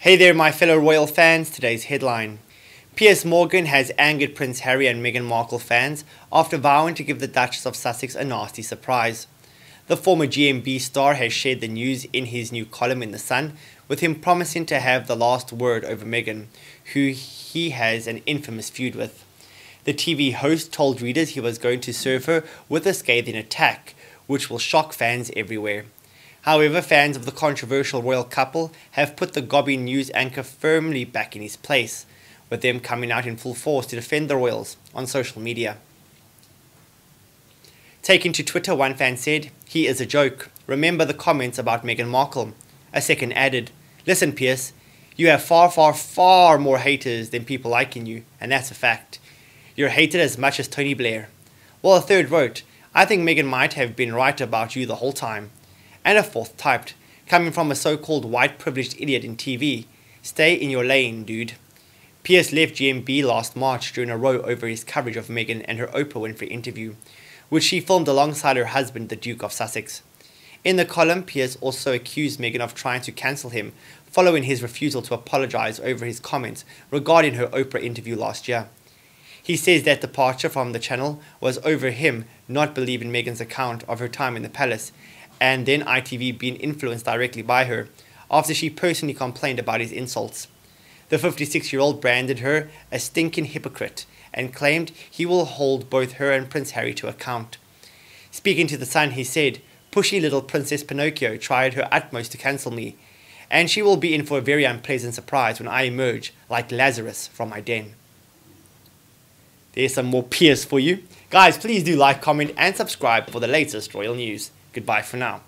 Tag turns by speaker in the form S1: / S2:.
S1: Hey there, my fellow royal fans. Today's headline Piers Morgan has angered Prince Harry and Meghan Markle fans after vowing to give the Duchess of Sussex a nasty surprise. The former GMB star has shared the news in his new column in The Sun, with him promising to have the last word over Meghan, who he has an infamous feud with. The TV host told readers he was going to serve her with a scathing attack, which will shock fans everywhere. However, fans of the controversial royal couple have put the gobby news anchor firmly back in his place, with them coming out in full force to defend the royals on social media. Taking to Twitter, one fan said, He is a joke. Remember the comments about Meghan Markle. A second added, Listen, Piers, you have far, far, far more haters than people liking you, and that's a fact. You're hated as much as Tony Blair. Well, a third wrote, I think Meghan might have been right about you the whole time and a fourth typed, coming from a so-called white privileged idiot in TV. Stay in your lane, dude. Piers left GMB last March during a row over his coverage of Meghan and her Oprah Winfrey interview, which she filmed alongside her husband, the Duke of Sussex. In the column, Piers also accused Meghan of trying to cancel him, following his refusal to apologize over his comments regarding her Oprah interview last year. He says that departure from the channel was over him not believing Meghan's account of her time in the palace and then ITV being influenced directly by her after she personally complained about his insults. The 56 year old branded her a stinking hypocrite and claimed he will hold both her and Prince Harry to account. Speaking to The Sun, he said, Pushy little Princess Pinocchio tried her utmost to cancel me, and she will be in for a very unpleasant surprise when I emerge like Lazarus from my den. There's some more Piers for you. Guys, please do like, comment, and subscribe for the latest royal news. Goodbye for now.